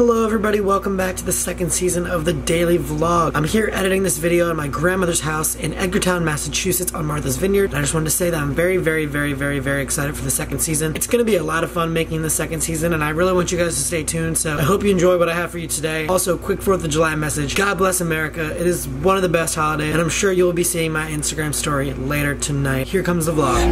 Hello everybody, welcome back to the second season of the Daily Vlog. I'm here editing this video at my grandmother's house in Edgartown, Massachusetts on Martha's Vineyard. I just wanted to say that I'm very, very, very, very, very excited for the second season. It's gonna be a lot of fun making the second season and I really want you guys to stay tuned, so I hope you enjoy what I have for you today. Also, quick 4th of July message. God bless America. It is one of the best holidays and I'm sure you'll be seeing my Instagram story later tonight. Here comes the vlog.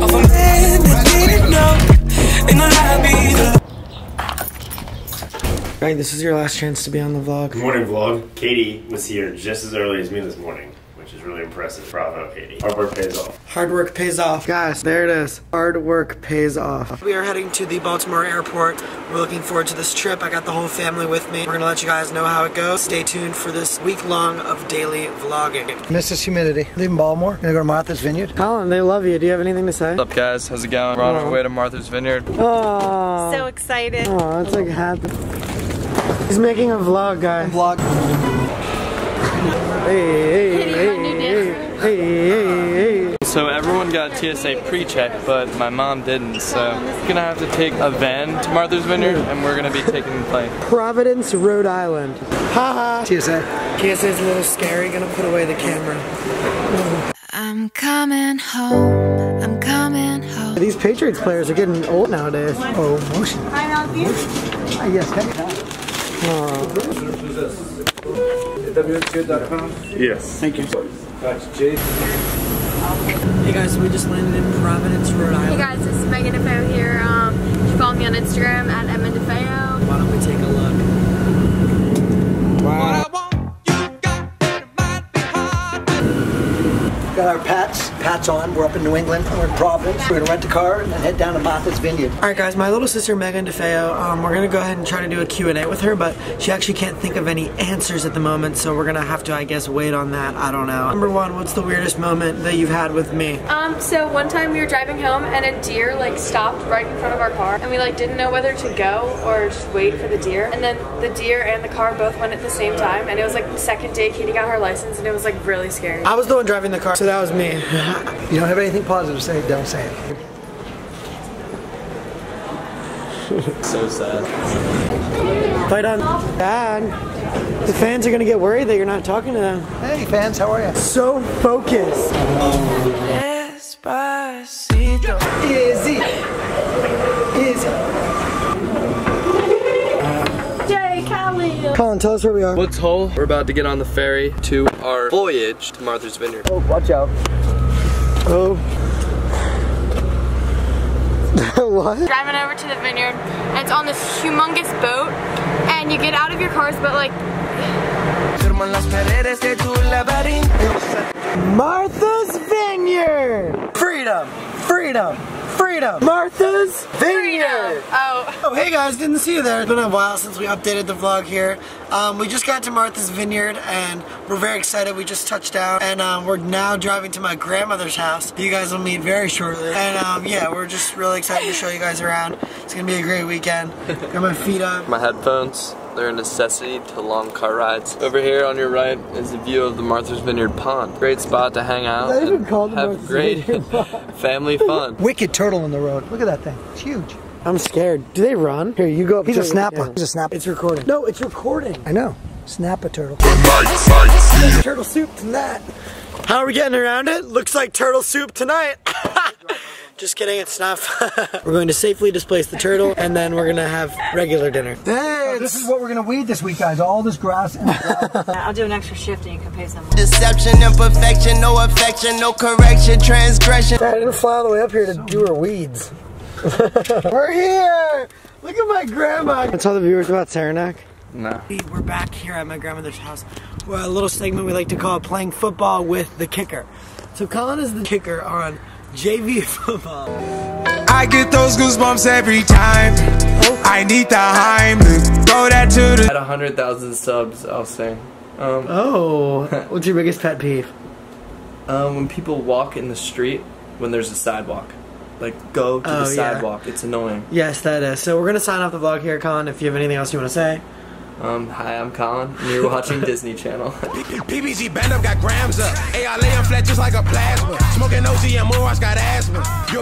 Alright, this is your last chance to be on the vlog. Good morning vlog. Katie was here just as early as me this morning, which is really impressive. Bravo, Katie. Hard work pays off. Hard work pays off. Guys, there it is. Hard work pays off. We are heading to the Baltimore airport. We're looking forward to this trip. I got the whole family with me. We're gonna let you guys know how it goes. Stay tuned for this week long of daily vlogging. Miss this humidity. Leaving Baltimore. Gonna go to Martha's Vineyard. Oh, Colin, they love you. Do you have anything to say? What's up guys? How's it going? We're on our oh. way to Martha's Vineyard. Oh, So excited. oh, it's like happy. He's making a vlog, guys. Vlog. Hey, hey, hey, hey, hey, hey, hey. So everyone got TSA pre-check, but my mom didn't. So gonna have to take a van to Martha's Vineyard, and we're gonna be taking the plane. Providence, Rhode Island. Haha. TSA. KSA's a little scary. Gonna put away the camera. I'm coming home. I'm coming home. These Patriots players are getting old nowadays. Oh, motion. Ah, yes, can you? Yes. Thank you. Hey guys, so we just landed in Providence, Rhode Island. Hey Island. guys, this is Megan DeFeo here. Um, you can follow me on Instagram Got our Pats. Pats on. We're up in New England. We're in Providence. We're gonna rent a car and then head down to Martha's Vineyard. All right, guys. My little sister Megan DeFeo. Um, we're gonna go ahead and try to do a Q and A with her, but she actually can't think of any answers at the moment, so we're gonna have to, I guess, wait on that. I don't know. Number one, what's the weirdest moment that you've had with me? Um, so one time we were driving home and a deer like stopped right in front of our car and we like didn't know whether to go or just wait for the deer. And then the deer and the car both went at the same time and it was like the second day Katie got her license and it was like really scary. I was the one driving the car, so that was me. You don't have anything positive to say, don't say it. So sad. Fight on. Dad. The fans are gonna get worried that you're not talking to them. Hey fans, how are you? So focused. Easy. Easy. Yay, Callie! Colin, tell us where we are. Woods Hole. We're about to get on the ferry to our voyage to Martha's Vineyard. Oh, watch out. Oh. what? Driving over to the vineyard and it's on this humongous boat and you get out of your cars but like Martha's Vineyard. Freedom. Freedom. Freedom. Martha's Vineyard. oh Oh, hey guys, didn't see you there. It's been a while since we updated the vlog here. Um, we just got to Martha's Vineyard and we're very excited. We just touched down and um, we're now driving to my grandmother's house. You guys will meet very shortly. And um, yeah, we're just really excited to show you guys around. It's gonna be a great weekend. Got my feet up. My headphones. They're a necessity to long car rides. Over here on your right is a view of the Martha's Vineyard pond. Great spot to hang out and have Martha's great family fun. Wicked turtle in the road. Look at that thing. It's huge. I'm scared. Do they run? Here, you go up. He's a snapper. yeah. He's a snapper. It's recording. No, it's recording. I know. Snap a turtle. Turtle soup tonight. How are we getting around it? Looks like turtle soup tonight. Just kidding, it's not. we're going to safely displace the turtle and then we're gonna have regular dinner. This is what we're gonna weed this week, guys. All this grass and I'll do an extra shift and you can pay some. Deception, imperfection, no affection, no correction, transgression. I didn't fly all the way up here to do her weeds. we're here! Look at my grandma! Can tell the viewers about Saranac? No. We're back here at my grandmother's house. We're a little segment we like to call playing football with the kicker. So Colin is the kicker on JV football. I get those goosebumps every time. I need the Heimlich. Throw that to the At 100,000 subs, I'll sing. Um, Oh, what's your biggest pet peeve? um, when people walk in the street when there's a sidewalk. Like, go to Oh, the yeah. sidewalk. It's annoying. Yes, that is. So we're gonna sign off the vlog here, Con. If you have anything else you want to say. Um, hi, I'm Colin, and you're watching Disney Channel. PBG band up, got grams up. Hey, I lay flat just like a plasma. Smoking OG and more, I got asthma.